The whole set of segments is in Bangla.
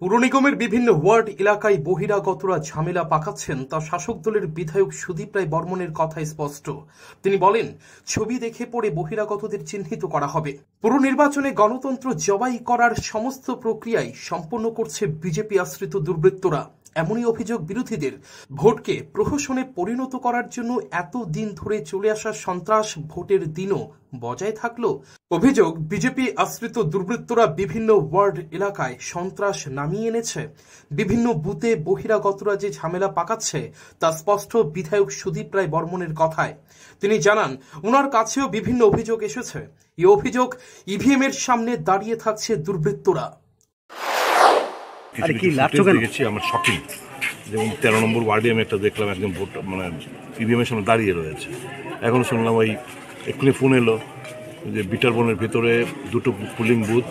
পুর নিগমের বিভিন্ন ওয়ার্ড এলাকায় বহিরাগতরা ঝামেলা পাকাচ্ছেন, তা শাসক দলের বিধায়ক সুদীপ রায় বর্মনের কথায় স্পষ্ট। তিনি বলেন, ছবি দেখে পড়ে বহিরাগতদের চিহ্নিত করা হবে। পুর নির্বাচনে গণতন্ত্র জবাই করার সমস্ত প্রক্রিয়ায় সম্পন্ন করছে বিজেপি আশ্রিত দুর্বৃত্তরা। এমনই অভিযোগ বিরোধীদের। ভোটকে প্রহসনে পরিণত করার জন্য এত দিন ধরে চলে আসা সন্ত্রাস ভোটের দিনও বজায় থাকল। অভিযোগ, বিজেপি আশ্রিত দুর্বৃত্তরা বিভিন্ন ওয়ার্ড এলাকায় সন্ত্রাস নামিয়ে এনেছে। বিভিন্ন বুথে বহিরাগতরা যে ঝামেলা পাকাচ্ছে, তা স্পষ্ট বিধায়ক সুদীপ রায় বর্মনের কথায়। তিনি জানান ওনার কাছেও বিভিন্ন অভিযোগ এসেছে। এই অভিযোগ ইভিএম এর সামনে দাঁড়িয়ে থাকছে দুর্বৃত্তরা। আরে কি কিছু লাগছো কেন? দেখেছি আমার শকিং যেমন তেরো নম্বর ওয়ার্ডে আমি একটা দেখলাম একজন ভোট মানে ইভিএম এর সামনে দাঁড়িয়ে রয়েছে। এখন শুনলাম ওই এক্ষুনি ফোন এলো যে বিটার বনের ভিতরে দুটো পুলিং বুথ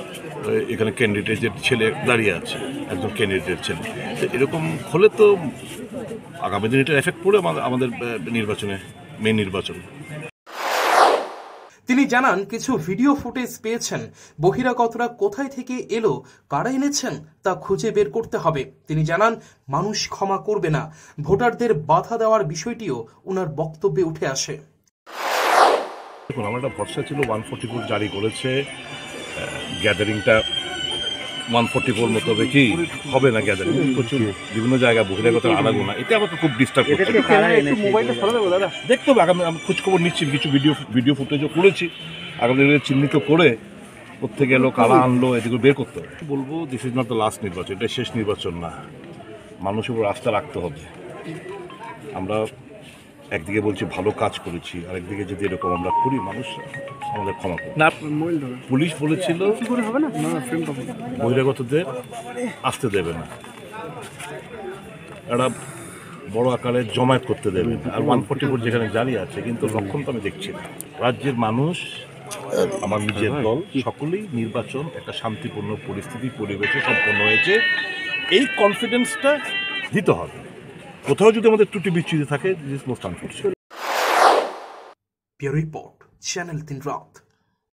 এখানে ক্যান্ডিডেটের ছেলে দাঁড়িয়ে আছে একজন ক্যান্ডিডেটের ছেলে। তো এরকম হলে তো আগামী দিন এটা এফেক্ট পড়ে আমাদের আমাদের নির্বাচনে মেন নির্বাচন। তিনি জানান, কিছু ভিডিও ফুটেজ পেয়েছেন। বহিরাগতরা কোথায় থেকে এলো, কারা এনেছেন, তা খুঁজে বের করতে হবে। তিনি জানান, মানুষ ক্ষমা করবে না। ভোটারদের বাধা দেওয়ার বিষয়টিও ওনার বক্তব্যে উঠে আসে। দেখুন, আমার একটা ভরসা ছিল ওয়ান ফোর্টি ফোর জারি করেছে। গ্যাদারিংটা ওয়ান ফোর্টি ফোর মতো হবে কি? হবে না গ্যাদারিং প্রচুর বিভিন্ন জায়গায় বহিরাগত আনাগোনা। এটা আমাকে খুব ডিস্টার্ব করছে? দেখতে হবে। আগামী আমি খোঁজখবর নিচ্ছি কিছু ভিডিও ভিডিও ফুটেজও করেছি। আগামী চিহ্নিত করে কোথেকে এলো কারা আনলো এদিকে বের করতে হবে। বলব this is not the last নির্বাচন এটা শেষ নির্বাচন না। মানুষের উপর আস্থা রাখতে হবে। আমরা একদিকে বলছি ভালো কাজ করেছি আরেকদিকে যদি এরকম আমরা করি মানুষ আমাদের ক্ষমা করবে। না পুলিশ বলেছিল বহিরাগতদের আসতে দেবে না। একটা বড় আকারে জমায়েত করতে দেবে আর ওয়ান ফোর্টি ফোর যেখানে জারি আছে কিন্তু লক্ষণ তো আমি দেখছি না। রাজ্যের মানুষ আমার নিজের দল সকলেই নির্বাচন একটা শান্তিপূর্ণ পরিস্থিতি পরিবেশে সম্পন্ন হয়েছে। এই কনফিডেন্সটা দিতে হবে। কোথাও যদি আমাদের ত্রুটি বিচ্ছিন্ন থাকে this most unfortunate report channel তিন রাত